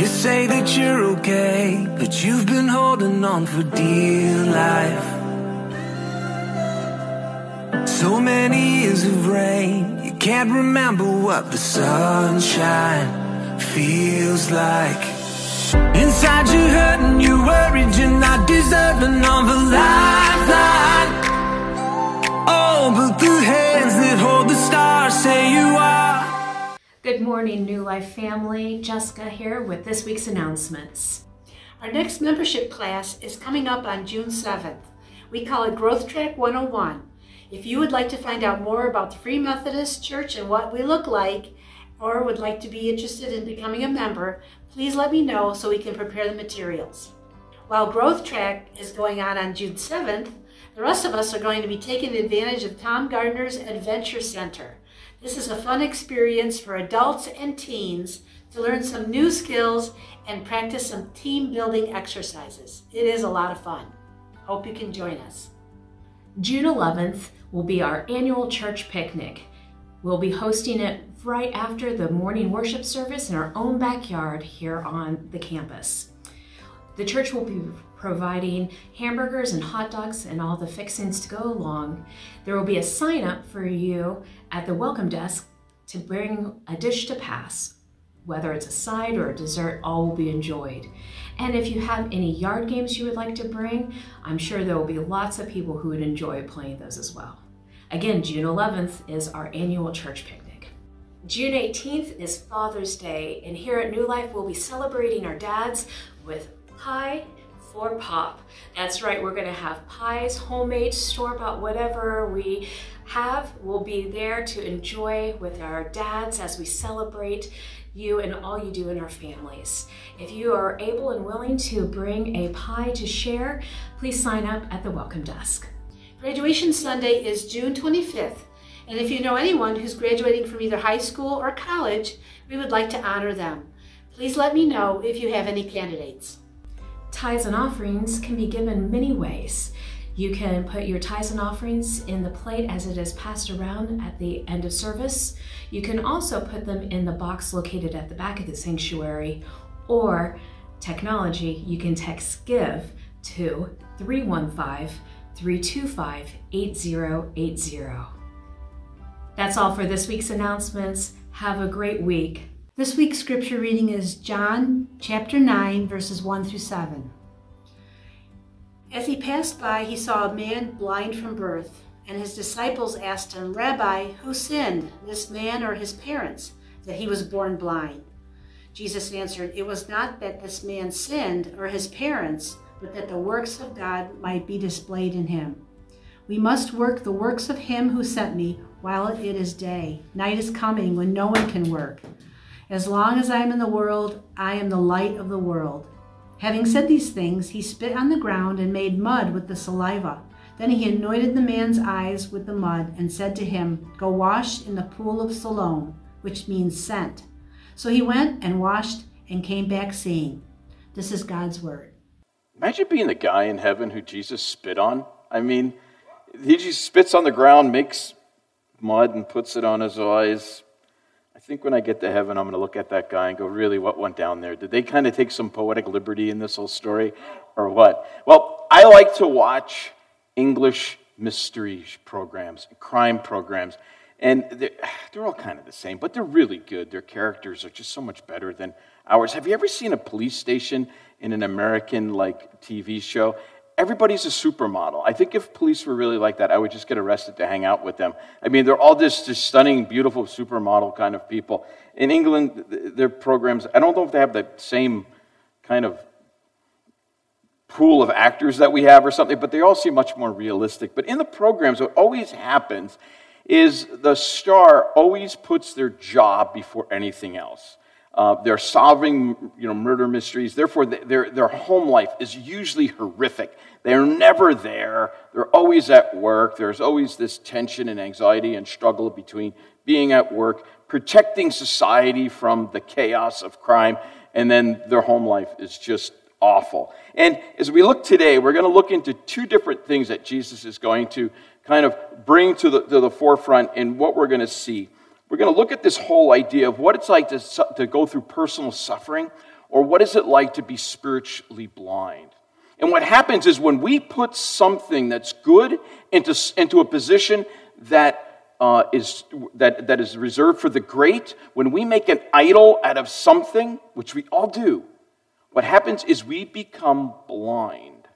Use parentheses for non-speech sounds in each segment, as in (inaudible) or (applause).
You say that you're okay, but you've been holding on for dear life. So many years of rain, you can't remember what the sunshine feels like. Inside you're hurting, you're worried, you're not deserving of a lifeline. Oh, but the hands that hold the stars say you are. Good morning, New Life family. Jessica here with this week's announcements. Our next membership class is coming up on June 7th. We call it Growth Track 101. If you would like to find out more about the Free Methodist Church and what we look like, or would like to be interested in becoming a member, please let me know so we can prepare the materials. While Growth Track is going on on June 7th, the rest of us are going to be taking advantage of Tom Gardner's Adventure Center. This is a fun experience for adults and teens to learn some new skills and practice some team building exercises. It is a lot of fun. Hope you can join us. June 11th will be our annual church picnic. We'll be hosting it right after the morning worship service in our own backyard here on the campus. The church will be providing hamburgers and hot dogs and all the fixings to go along. There will be a sign up for you at the welcome desk to bring a dish to pass. Whether it's a side or a dessert, all will be enjoyed. And if you have any yard games you would like to bring, I'm sure there will be lots of people who would enjoy playing those as well. Again, June 11th is our annual church picnic. June 18th is Father's Day, and here at New Life, we'll be celebrating our dads with pie for pop. That's right, we're gonna have pies, homemade, store-bought, whatever we have, we'll be there to enjoy with our dads as we celebrate you and all you do in our families. If you are able and willing to bring a pie to share, please sign up at the welcome desk. Graduation Sunday is June 25th, and if you know anyone who's graduating from either high school or college, we would like to honor them. Please let me know if you have any candidates. Tithes and offerings can be given many ways. You can put your tithes and offerings in the plate as it is passed around at the end of service. You can also put them in the box located at the back of the sanctuary, or technology, you can text GIVE to 315 325 8080. That's all for this week's announcements. Have a great week. This week's scripture reading is John chapter 9, verses 1 through 7. As he passed by, he saw a man blind from birth, and his disciples asked him, Rabbi, who sinned, this man or his parents, that he was born blind? Jesus answered, It was not that this man sinned or his parents, but that the works of God might be displayed in him. We must work the works of him who sent me while it is day. Night is coming when no one can work. As long as I am in the world, I am the light of the world. Having said these things, he spit on the ground and made mud with the saliva. Then he anointed the man's eyes with the mud and said to him, Go wash in the pool of Siloam, which means sent. So he went and washed and came back seeing. This is God's word. Imagine being the guy in heaven who Jesus spit on. I mean, he just spits on the ground, makes mud, and puts it on his eyes, I think when I get to heaven, I'm going to look at that guy and go, really, what went down there? Did they kind of take some poetic liberty in this whole story or what? Well, I like to watch English mystery programs, crime programs, and they're, (sighs) they're all kind of the same, but they're really good. Their characters are just so much better than ours. Have you ever seen a police station in an American like TV show? Everybody's a supermodel. I think if police were really like that, I would just get arrested to hang out with them. I mean, they're all just, just stunning, beautiful supermodel kind of people. In England, their programs, I don't know if they have the same kind of pool of actors that we have or something, but they all seem much more realistic. But in the programs, what always happens is the star always puts their job before anything else. Uh, they're solving you know, murder mysteries. Therefore, their, their home life is usually horrific. They're never there. They're always at work. There's always this tension and anxiety and struggle between being at work, protecting society from the chaos of crime, and then their home life is just awful. And as we look today, we're going to look into two different things that Jesus is going to kind of bring to the, to the forefront in what we're going to see. We're going to look at this whole idea of what it's like to, to go through personal suffering Or what is it like to be spiritually blind? And what happens is when we put something that's good into, into a position that uh, is, that, that is reserved for the great, when we make an idol out of something, which we all do, what happens is we become blind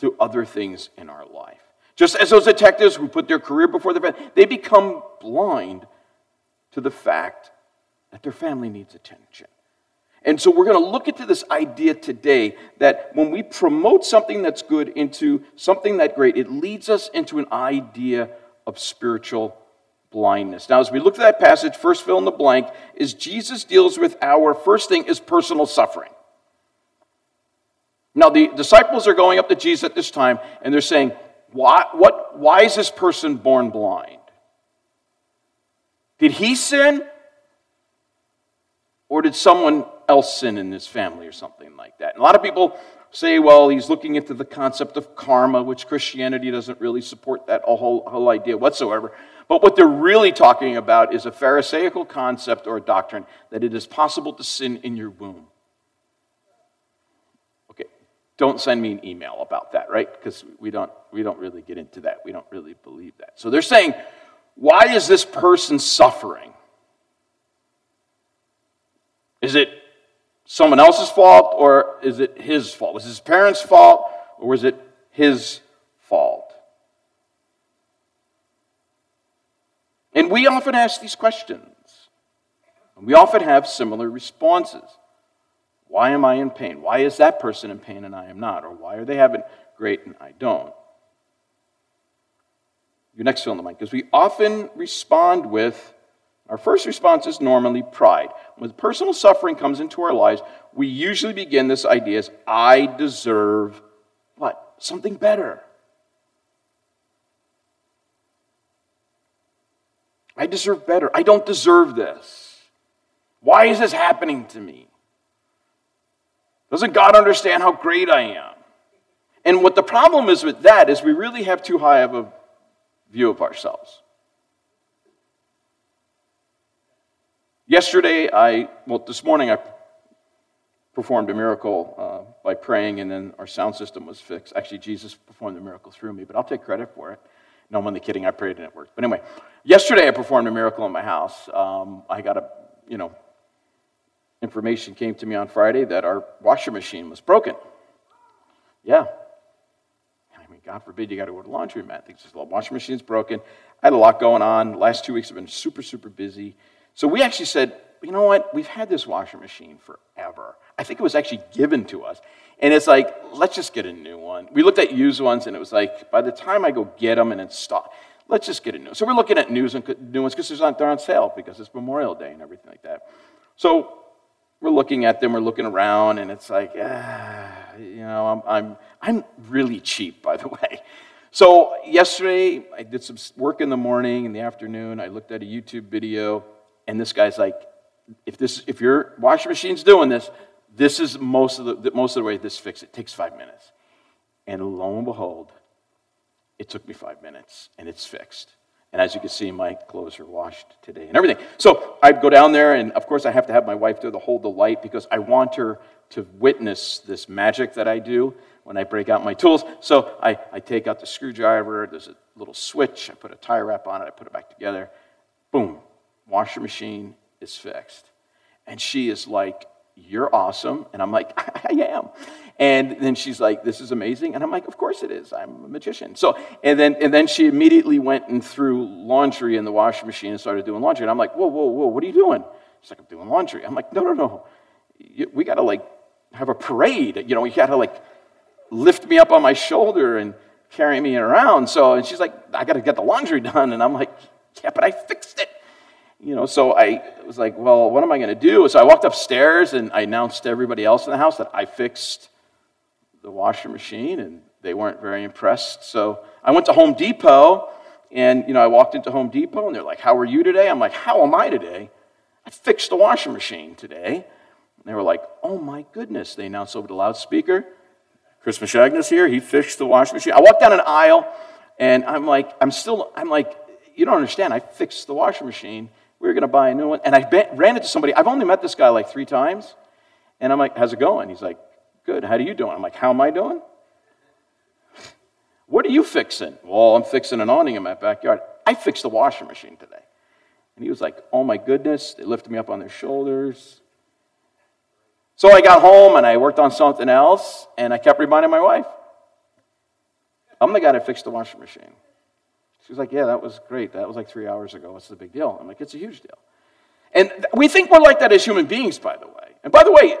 to other things in our life. Just as those detectives who put their career before their family, they become blind to the fact that their family needs attention. And so we're going to look into this idea today that when we promote something that's good into something that great, it leads us into an idea of spiritual blindness. Now, as we look at that passage, first fill in the blank is Jesus deals with our first thing is personal suffering. Now, the disciples are going up to Jesus at this time and they're saying, why, what, why is this person born blind? Did he sin? Or did someone else sin in his family or something like that? And a lot of people say, well, he's looking into the concept of karma, which Christianity doesn't really support that whole, whole idea whatsoever. But what they're really talking about is a Pharisaical concept or a doctrine that it is possible to sin in your womb. Don't send me an email about that, right? Because we don't, we don't really get into that. We don't really believe that. So they're saying, why is this person suffering? Is it someone else's fault or is it his fault? Was it his parents' fault or was it his fault? And we often ask these questions. And we often have similar responses. Why am I in pain? Why is that person in pain and I am not? Or why are they having great and I don't? Your next fill in the blank, because we often respond with our first response is normally pride. When personal suffering comes into our lives, we usually begin this idea as I deserve what? Something better. I deserve better. I don't deserve this. Why is this happening to me? Doesn't God understand how great I am? And what the problem is with that is we really have too high of a view of ourselves. Yesterday, I, well, this morning, I performed a miracle uh, by praying, and then our sound system was fixed. Actually, Jesus performed the miracle through me, but I'll take credit for it. No, I'm only kidding. I prayed and it worked. But anyway, yesterday I performed a miracle in my house. Um, I got a, you know, information came to me on Friday that our washer machine was broken. Yeah. I mean, God forbid you got to go to the laundromat. The washing machine's broken. I had a lot going on. last two weeks have been super, super busy. So we actually said, you know what? We've had this washer machine forever. I think it was actually given to us. And it's like, let's just get a new one. We looked at used ones, and it was like, by the time I go get them and install, let's just get a new one. So we're looking at new ones because they're on sale because it's Memorial Day and everything like that. So we're looking at them, we're looking around, and it's like, ah, you know, I'm, I'm, I'm really cheap, by the (laughs) way. So yesterday, I did some work in the morning, in the afternoon, I looked at a YouTube video and this guy's like, if, this, if your washing machine's doing this, this is most of the, most of the way this fix it. takes five minutes. And lo and behold, it took me five minutes and it's fixed. And as you can see, my clothes are washed today and everything. So I go down there, and of course, I have to have my wife there to hold the light because I want her to witness this magic that I do when I break out my tools. So I, I take out the screwdriver, there's a little switch, I put a tie wrap on it, I put it back together. Boom, washer machine is fixed. And she is like, You're awesome. And I'm like, (laughs) I am. And then she's like, This is amazing. And I'm like, Of course it is. I'm a magician. So, and then, and then she immediately went and threw laundry in the washing machine and started doing laundry. And I'm like, Whoa, whoa, whoa, what are you doing? She's like, I'm doing laundry. I'm like, No, no, no. We got to like have a parade. You know, you got to like lift me up on my shoulder and carry me around. So, and she's like, I got to get the laundry (laughs) done. And I'm like, Yeah, but I fixed it you know, so I was like, well, what am I going to do? So I walked upstairs and I announced to everybody else in the house that I fixed the washer machine, and they weren't very impressed. So I went to Home Depot, and you know, I walked into Home Depot, and they're like, "How are you today?" I'm like, "How am I today?" I fixed the washing machine today. And they were like, "Oh my goodness!" They announced over the loudspeaker, "Chris Mashagna's here. He fixed the washing machine." I walked down an aisle, and I'm like, I'm still, I'm like, you don't understand. I fixed the washing machine we were going to buy a new one. And I ran into somebody. I've only met this guy like three times. And I'm like, how's it going? He's like, good. How are you doing? I'm like, how am I doing? What are you fixing? Well, I'm fixing an awning in my backyard. I fixed the washing machine today. And he was like, oh my goodness. They lifted me up on their shoulders. So I got home and I worked on something else, and I kept reminding my wife, I'm the guy that fixed the washing machine. She was like, Yeah, that was great. That was like three hours ago. What's the big deal? I'm like, It's a huge deal. And we think we're like that as human beings, by the way. And by the way,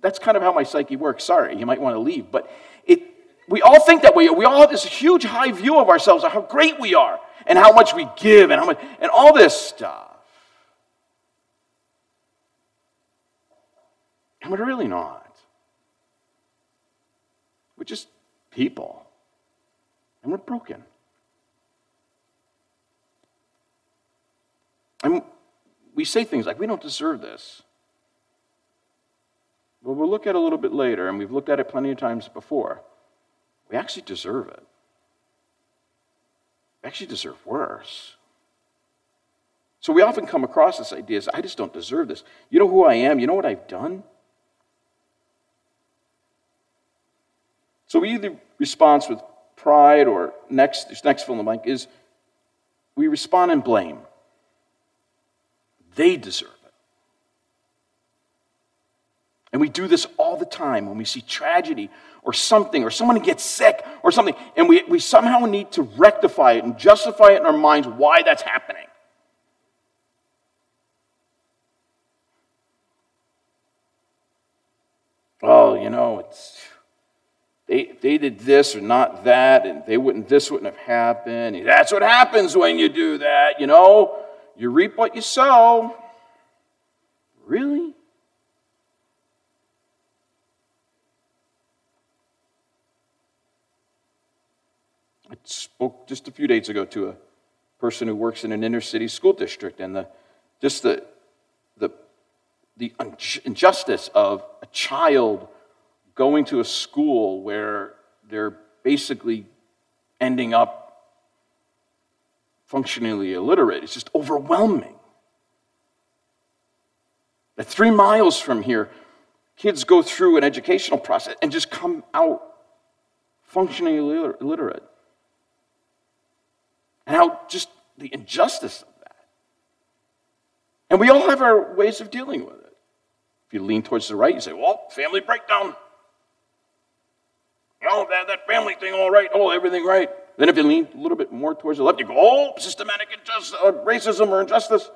that's kind of how my psyche works. Sorry, you might want to leave. But it, we all think that way. We all have this huge high view of ourselves, of how great we are, and how much we give, and, how much, and all this stuff. And we're really not. We're just people. And we're broken. And we say things like, we don't deserve this. Well, we'll look at it a little bit later, and we've looked at it plenty of times before. We actually deserve it. We actually deserve worse. So we often come across this idea I just don't deserve this. You know who I am? You know what I've done? So we either respond with pride or next, next fill in the blank is we respond in blame. They deserve it. And we do this all the time when we see tragedy or something, or someone gets sick or something, and we, we somehow need to rectify it and justify it in our minds why that's happening. Oh, you know, it's they, they did this or not that, and they wouldn't, this wouldn't have happened. That's what happens when you do that, you know. You reap what you sow. Really? I spoke just a few days ago to a person who works in an inner city school district, and the, just the, the, the injustice of a child going to a school where they're basically ending up functionally illiterate. It's just overwhelming. That three miles from here, kids go through an educational process and just come out functionally illiterate. And how just the injustice of that. And we all have our ways of dealing with it. If you lean towards the right, you say, well, family breakdown. Oh, that, that family thing, all right. Oh, everything right. Then if you lean a little bit more towards the left, you go, oh, systematic injustice, uh, racism or injustice.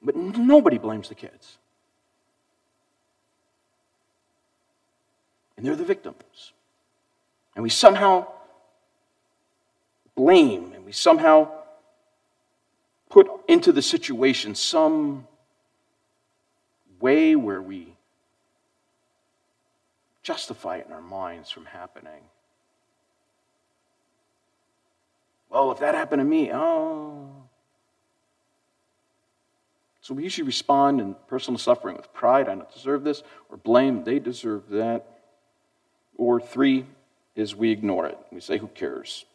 But nobody blames the kids. And they're the victims. And we somehow blame and we somehow put into the situation some way where we justify it in our minds from happening. Well, if that happened to me, oh. So we usually respond in personal suffering with pride, I don't deserve this, or blame, they deserve that. Or three is we ignore it. We say, who cares?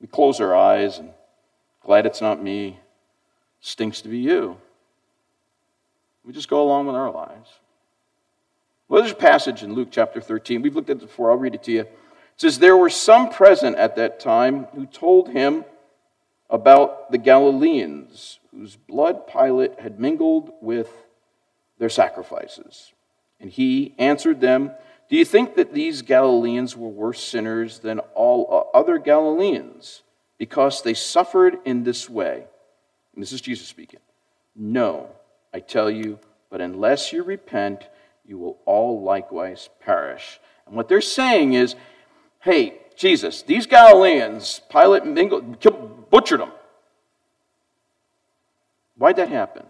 We close our eyes and glad it's not me. Stinks to be you. We just go along with our lives. Well, there's a passage in Luke chapter 13. We've looked at it before. I'll read it to you. It says, There were some present at that time who told him about the Galileans whose blood Pilate had mingled with their sacrifices. And he answered them, Do you think that these Galileans were worse sinners than all other Galileans because they suffered in this way? And this is Jesus speaking. No, I tell you, but unless you repent, you will all likewise perish. And what they're saying is, hey, Jesus, these Galileans, Pilate mingled, killed, butchered them. Why'd that happen?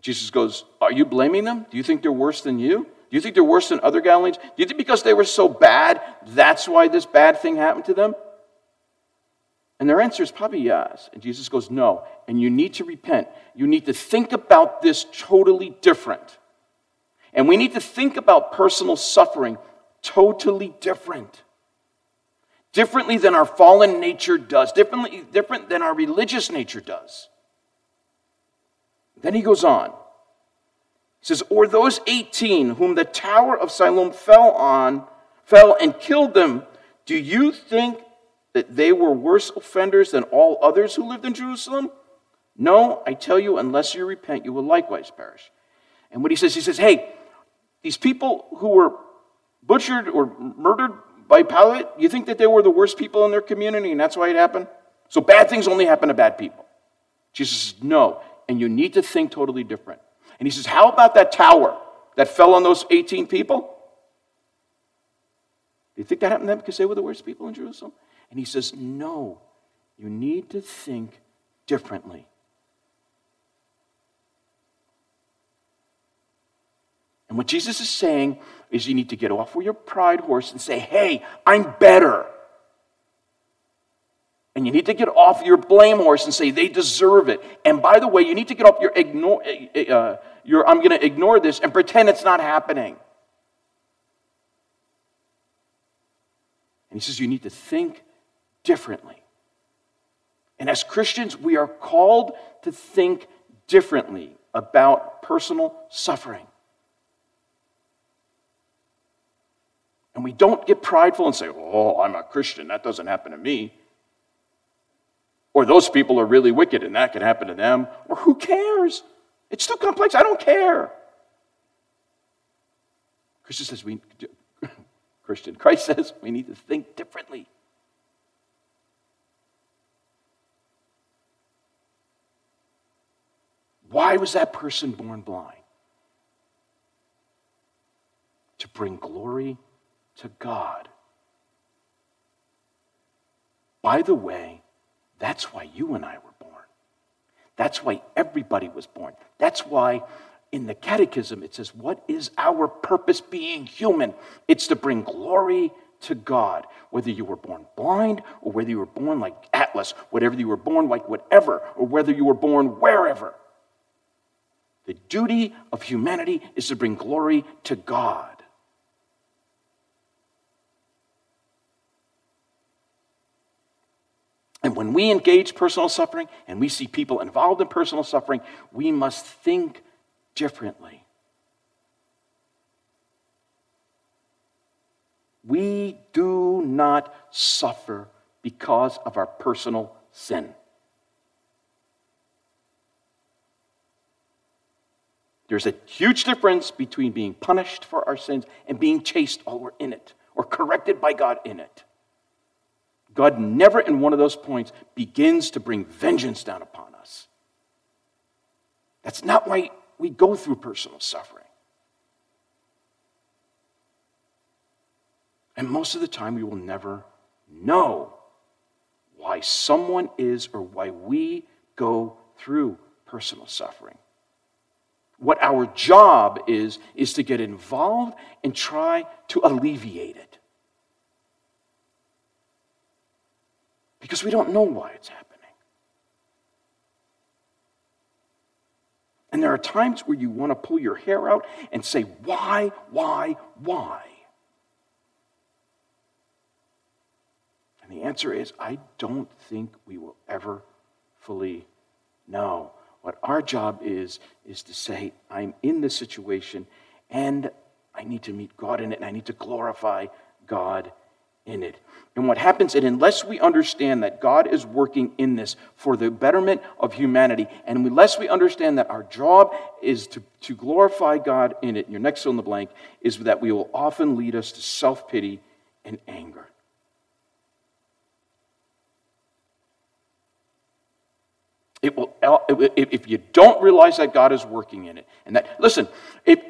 Jesus goes, Are you blaming them? Do you think they're worse than you? Do you think they're worse than other Galileans? Do you think because they were so bad, that's why this bad thing happened to them? And their answer is probably yes. And Jesus goes, No. And you need to repent. You need to think about this totally different. And we need to think about personal suffering totally different. differently than our fallen nature does, differently, different than our religious nature does. Then he goes on. He says, Or those 18 whom the tower of Siloam fell on, fell and killed them, do you think that they were worse offenders than all others who lived in Jerusalem? No, I tell you, unless you repent, you will likewise perish. And what he says, he says, Hey, these people who were butchered or murdered by Pilate, you think that they were the worst people in their community and that's why it happened? So bad things only happen to bad people. Jesus says, No, and you need to think totally different. And he says, How about that tower that fell on those 18 people? Do you think that happened to them because they were the worst people in Jerusalem? And he says, No, you need to think differently. And what Jesus is saying is you need to get off of your pride horse and say, Hey, I'm better. And you need to get off your blame horse and say they deserve it. And by the way, you need to get off your ignore, uh, your I'm going to ignore this and pretend it's not happening. And he says you need to think differently. And as Christians, we are called to think differently about personal suffering. And we don't get prideful and say, Oh, I'm a Christian. That doesn't happen to me. Or those people are really wicked and that can happen to them. Or who cares? It's too complex. I don't care. Christian says we (laughs) Christian. Christ says we need to think differently. Why was that person born blind? To bring glory to God. By the way, that's why you and I were born. That's why everybody was born. That's why in the catechism it says, What is our purpose being human? It's to bring glory to God. Whether you were born blind or whether you were born like Atlas, whatever you were born like whatever, or whether you were born wherever. The duty of humanity is to bring glory to God. And when we engage personal suffering and we see people involved in personal suffering, we must think differently. We do not suffer because of our personal sin. There's a huge difference between being punished for our sins and being chased while we're in it or corrected by God in it. God never in one of those points begins to bring vengeance down upon us. That's not why we go through personal suffering. And most of the time, we will never know why someone is or why we go through personal suffering. What our job is, is to get involved and try to alleviate it. Because we don't know why it's happening. And there are times where you want to pull your hair out and say, Why, why, why? And the answer is, I don't think we will ever fully know. What our job is, is to say, I'm in this situation and I need to meet God in it and I need to glorify God in it. And what happens is, unless we understand that God is working in this for the betterment of humanity, and unless we understand that our job is to, to glorify God in it, your next fill in the blank is that we will often lead us to self pity and anger. It will, if you don't realize that God is working in it, and that, listen, if,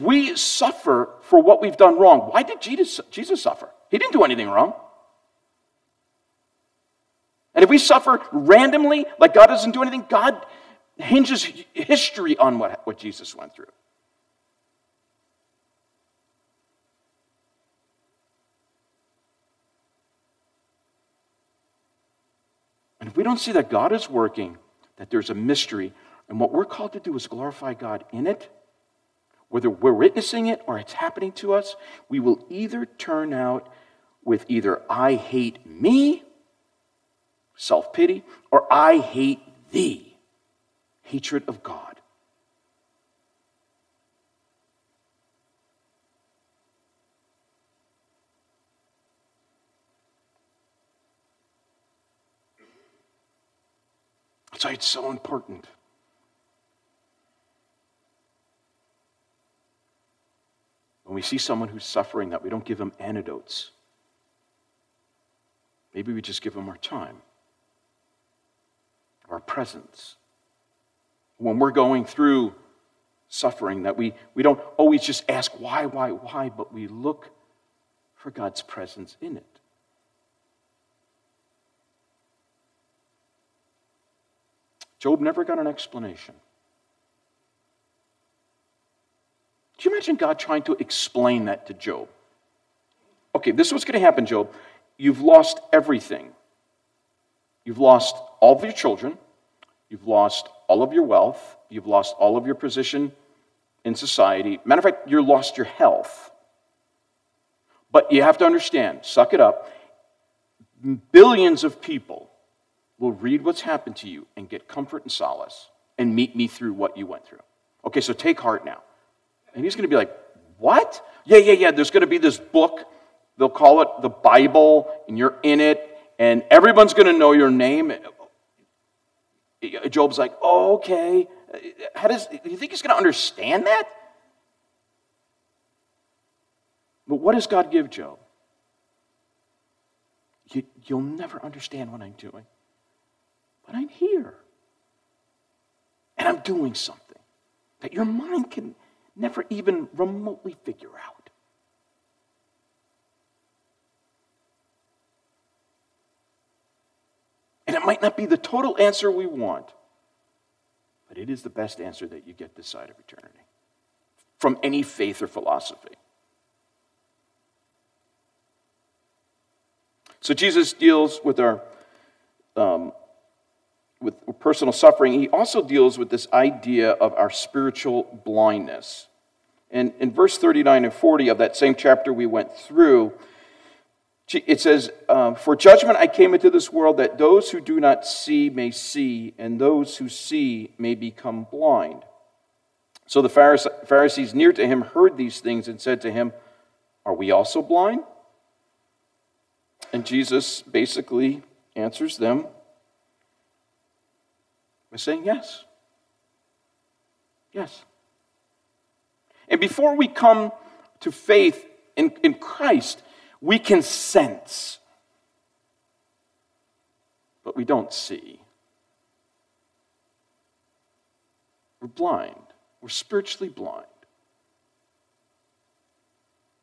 we suffer for what we've done wrong, why did Jesus, Jesus suffer? He didn't do anything wrong. And if we suffer randomly, like God doesn't do anything, God hinges history on what, what Jesus went through. And if we don't see that God is working, that there's a mystery, and what we're called to do is glorify God in it, whether we're witnessing it or it's happening to us, we will either turn out with either I hate me, self pity, or I hate thee, hatred of God. That's why it's so important. When we see someone who's suffering, that we don't give them antidotes. Maybe we just give them our time, our presence. When we're going through suffering, that we, we don't always just ask why, why, why, but we look for God's presence in it. Job never got an explanation. Do you imagine God trying to explain that to Job? Okay, this is what's going to happen, Job. You've lost everything. You've lost all of your children. You've lost all of your wealth. You've lost all of your position in society. Matter of fact, you lost your health. But you have to understand, suck it up. Billions of people will read what's happened to you and get comfort and solace and meet me through what you went through. Okay, so take heart now. And he's going to be like, What? Yeah, yeah, yeah. There's going to be this book. They'll call it the Bible, and you're in it, and everyone's going to know your name. Job's like, Oh, okay. How does, do you think he's going to understand that? But what does God give Job? You, you'll never understand what I'm doing. But I'm here. And I'm doing something that your mind can never even remotely figure out. And it might not be the total answer we want, but it is the best answer that you get this side of eternity from any faith or philosophy. So Jesus deals with our um, with personal suffering, he also deals with this idea of our spiritual blindness. And in verse 39 and 40 of that same chapter we went through, it says, uh, For judgment I came into this world that those who do not see may see, and those who see may become blind. So the Pharisees near to him heard these things and said to him, Are we also blind? And Jesus basically answers them by saying yes. Yes. And before we come to faith in, in Christ, we can sense, but we don't see. We're blind. We're spiritually blind.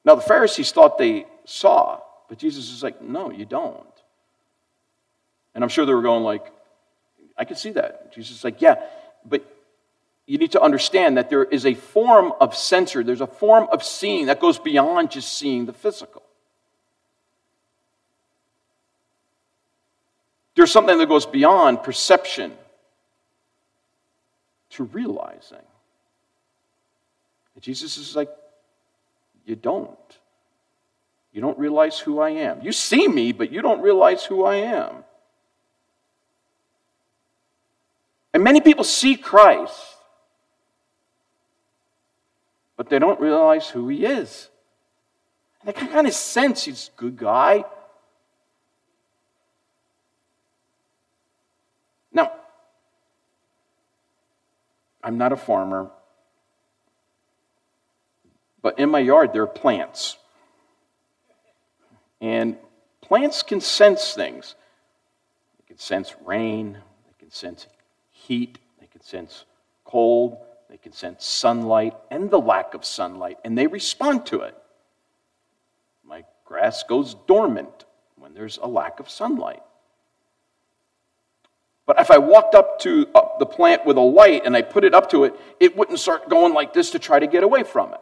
Now, the Pharisees thought they saw, but Jesus is like, no, you don't. And I'm sure they were going like, I can see that. Jesus is like, yeah, but you need to understand that there is a form of sensor, there's a form of seeing that goes beyond just seeing the physical. There's something that goes beyond perception to realizing. And Jesus is like, You don't. You don't realize who I am. You see me, but you don't realize who I am. And many people see Christ, but they don't realize who he is. And they can kind of sense he's a good guy. Now, I'm not a farmer, but in my yard there are plants. And plants can sense things. They can sense rain, they can sense heat, they can sense cold, they can sense sunlight and the lack of sunlight, and they respond to it. My grass goes dormant when there's a lack of sunlight. But if I walked up to the plant with a light and I put it up to it, it wouldn't start going like this to try to get away from it.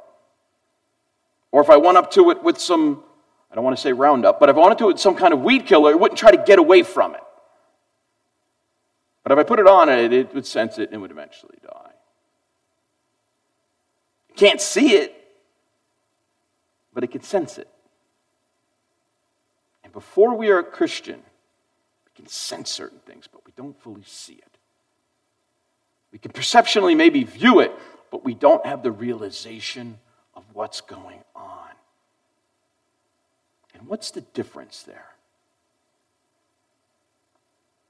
Or if I went up to it with some, I don't want to say Roundup, but if I wanted to it with some kind of weed killer, it wouldn't try to get away from it. But if I put it on it, it would sense it and it would eventually die. Can't see it, but it can sense it. And before we are a Christian, we can sense certain things, but we don't fully see it. We can perceptionally maybe view it, but we don't have the realization of what's going on. And what's the difference there?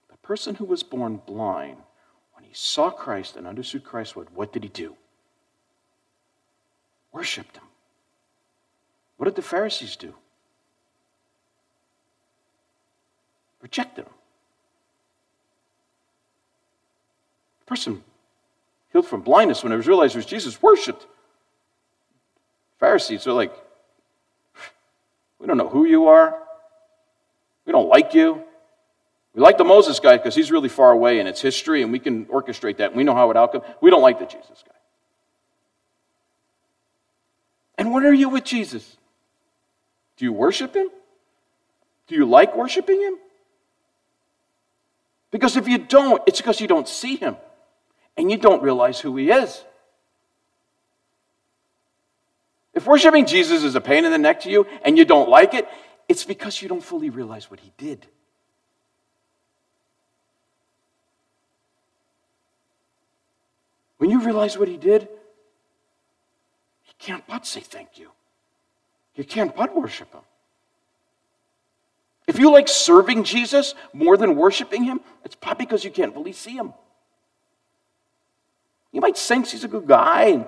The person who was born blind, when he saw Christ and understood Christ, what, what did he do? Worshipped him. What did the Pharisees do? Rejected him. The person healed from blindness when it was realized it was Jesus worshipped. Pharisees are like, we don't know who you are. We don't like you. We like the Moses guy because he's really far away and it's history and we can orchestrate that and we know how it outcome. We don't like the Jesus guy. And when are you with Jesus? Do you worship him? Do you like worshiping him? Because if you don't, it's because you don't see him and you don't realize who he is. If worshiping Jesus is a pain in the neck to you and you don't like it, it's because you don't fully realize what he did. When you realize what he did, can't but say thank you. You can't but worship him. If you like serving Jesus more than worshiping him, it's probably because you can't really see him. You might sense he's a good guy and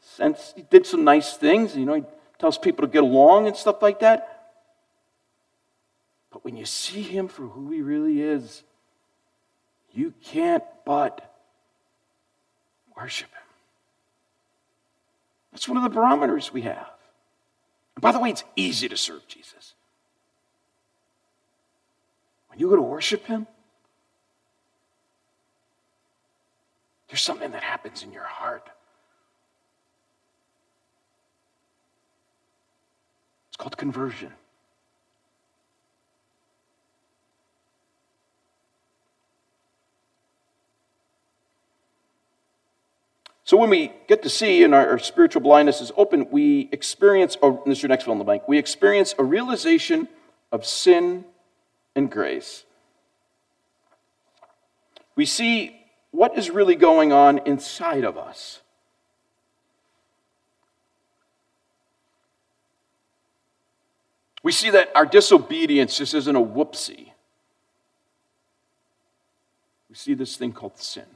sense he did some nice things. You know, he tells people to get along and stuff like that. But when you see him for who he really is, you can't but worship him. That's one of the barometers we have. And by the way, it's easy to serve Jesus. When you go to worship him, there's something that happens in your heart. It's called conversion. So when we get to see and our, our spiritual blindness is open, we experience, oh, this is your next fill in the blank, we experience a realization of sin and grace. We see what is really going on inside of us. We see that our disobedience just isn't a whoopsie. We see this thing called sin.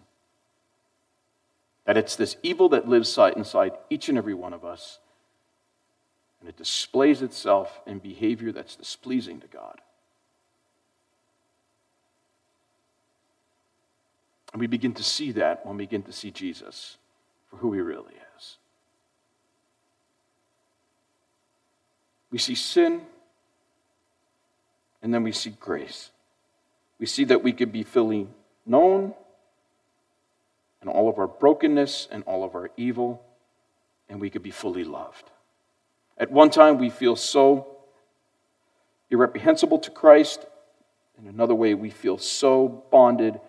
That it's this evil that lives inside each and every one of us, and it displays itself in behavior that's displeasing to God. And we begin to see that when we begin to see Jesus for who he really is. We see sin, and then we see grace. We see that we could be fully known and all of our brokenness and all of our evil, and we could be fully loved. At one time, we feel so irreprehensible to Christ. In another way, we feel so bonded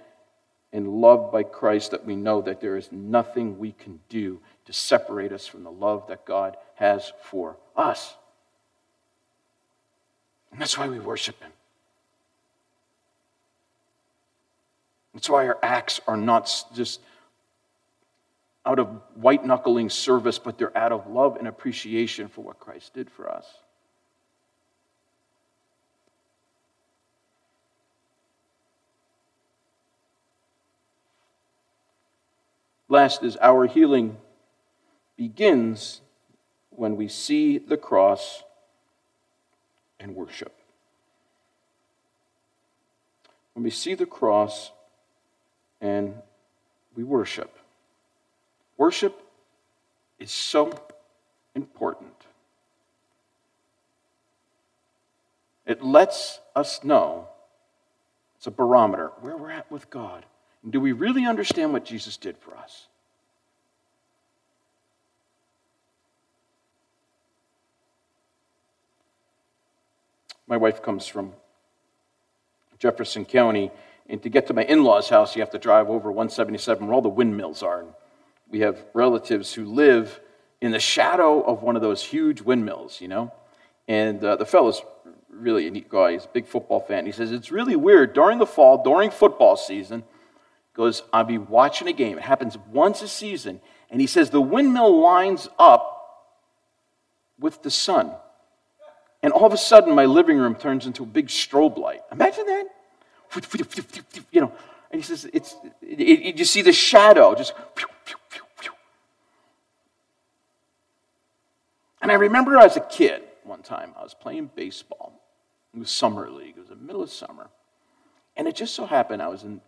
and loved by Christ that we know that there is nothing we can do to separate us from the love that God has for us. And that's why we worship Him. That's why our acts are not just out of white knuckling service, but they're out of love and appreciation for what Christ did for us. Last is our healing begins when we see the cross and worship. When we see the cross and we worship. Worship is so important. It lets us know, it's a barometer, where we're at with God. And do we really understand what Jesus did for us? My wife comes from Jefferson County, and to get to my in law's house, you have to drive over 177 where all the windmills are. We have relatives who live in the shadow of one of those huge windmills, you know? And uh, the fellow's really a neat guy. He's a big football fan. He says, It's really weird. During the fall, during football season, goes, I'll be watching a game. It happens once a season. And he says, The windmill lines up with the sun. And all of a sudden, my living room turns into a big strobe light. Imagine that. You know, and he says, it's, it, it, you see the shadow just. And I remember as a kid, one time, I was playing baseball. It was summer league. It was the middle of summer. And it just so happened I was in,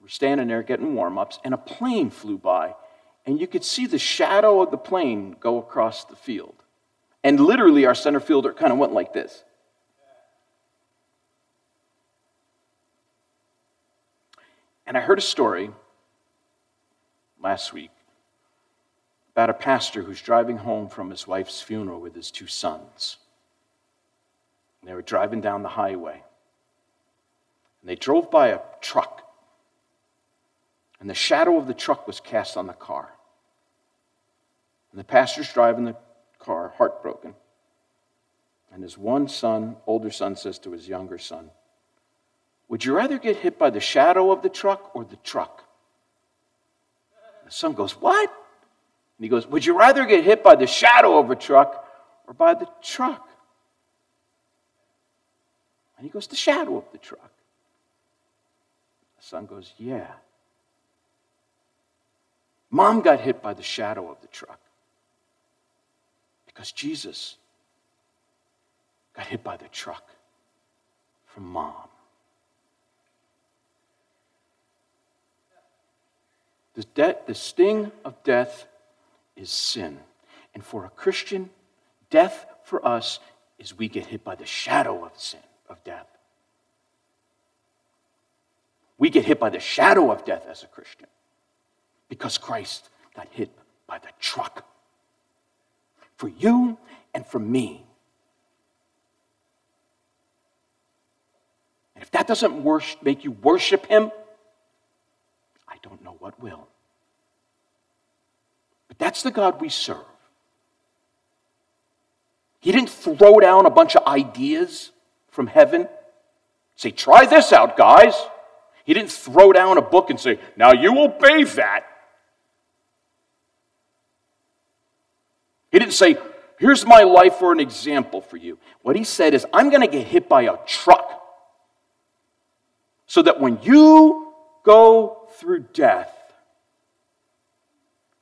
we're standing there getting warm ups, and a plane flew by. And you could see the shadow of the plane go across the field. And literally, our center fielder kind of went like this. And I heard a story last week about a pastor who's driving home from his wife's funeral with his two sons. And they were driving down the highway. And they drove by a truck. And the shadow of the truck was cast on the car. And the pastor's driving the car, heartbroken. And his one son, older son, says to his younger son, Would you rather get hit by the shadow of the truck or the truck? The son goes, What? And he goes, Would you rather get hit by the shadow of a truck or by the truck? And he goes, The shadow of the truck. The son goes, Yeah. Mom got hit by the shadow of the truck because Jesus got hit by the truck from mom. The, de- the sting of death is sin. And for a Christian, death for us is we get hit by the shadow of sin, of death. We get hit by the shadow of death as a Christian because Christ got hit by the truck for you and for me. And if that doesn't make you worship Him, I don't know what will. But that's the God we serve. He didn't throw down a bunch of ideas from heaven. Say, try this out, guys. He didn't throw down a book and say, now you obey that. He didn't say, here's my life for an example for you. What he said is, I'm going to get hit by a truck so that when you go through death,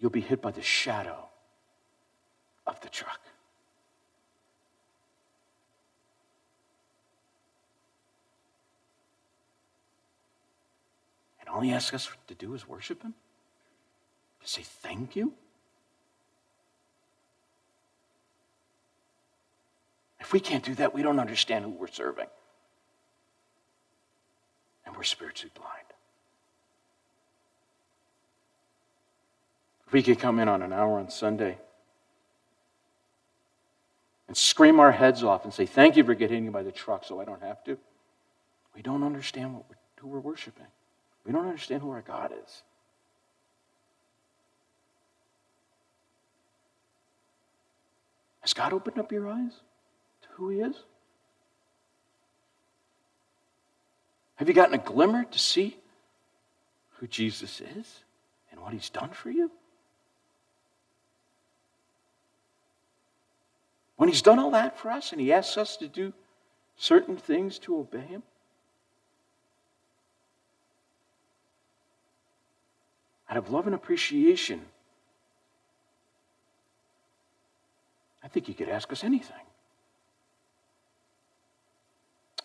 you'll be hit by the shadow of the truck. And all he asks us to do is worship him, to say thank you. If we can't do that, we don't understand who we're serving. And we're spiritually blind. We could come in on an hour on Sunday and scream our heads off and say, Thank you for getting hit by the truck so I don't have to, we don't understand what we're, who we're worshiping. We don't understand who our God is. Has God opened up your eyes to who He is? Have you gotten a glimmer to see who Jesus is and what He's done for you? When He's done all that for us and He asks us to do certain things to obey Him, out of love and appreciation, I think He could ask us anything.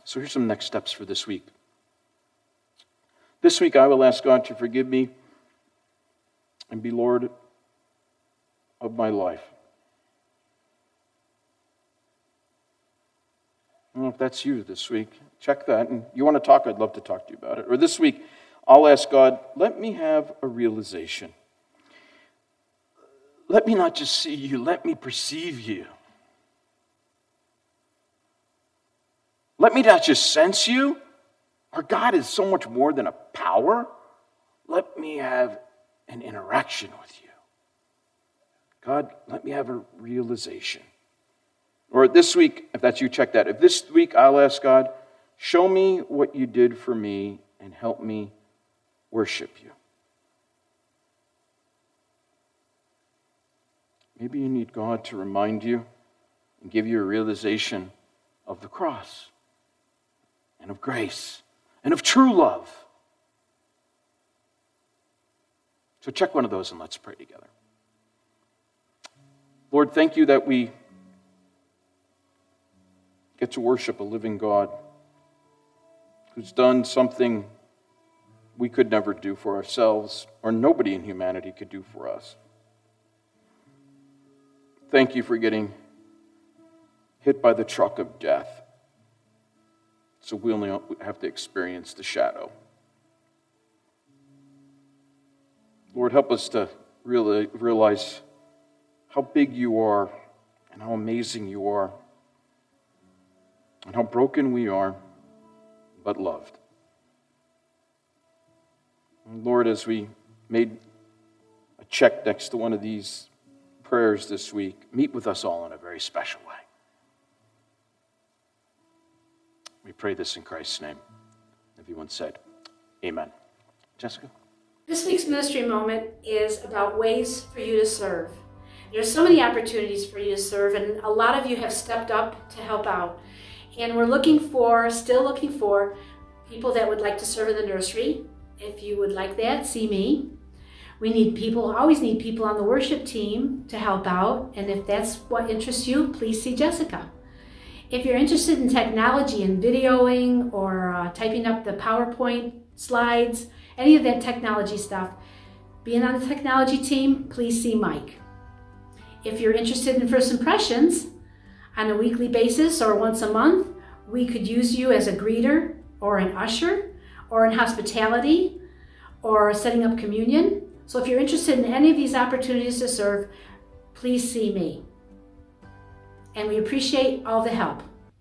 So here's some next steps for this week. This week, I will ask God to forgive me and be Lord of my life. I don't know if that's you this week. Check that. And you want to talk, I'd love to talk to you about it. Or this week, I'll ask God, let me have a realization. Let me not just see you, let me perceive you. Let me not just sense you. Our God is so much more than a power. Let me have an interaction with you. God, let me have a realization. Or this week, if that's you, check that. If this week I'll ask God, show me what you did for me and help me worship you. Maybe you need God to remind you and give you a realization of the cross and of grace and of true love. So check one of those and let's pray together. Lord, thank you that we get to worship a living God who's done something we could never do for ourselves or nobody in humanity could do for us. Thank you for getting hit by the truck of death so we only have to experience the shadow. Lord, help us to really realize how big you are and how amazing you are and how broken we are, but loved. And Lord, as we made a check next to one of these prayers this week, meet with us all in a very special way. We pray this in Christ's name. Everyone said, Amen. Jessica? This week's ministry moment is about ways for you to serve. There's so many opportunities for you to serve, and a lot of you have stepped up to help out. And we're looking for, still looking for, people that would like to serve in the nursery. If you would like that, see me. We need people, always need people on the worship team to help out. And if that's what interests you, please see Jessica. If you're interested in technology and videoing or uh, typing up the PowerPoint slides, any of that technology stuff, being on the technology team, please see Mike. If you're interested in first impressions, on a weekly basis or once a month, we could use you as a greeter or an usher or in hospitality or setting up communion. So if you're interested in any of these opportunities to serve, please see me. And we appreciate all the help.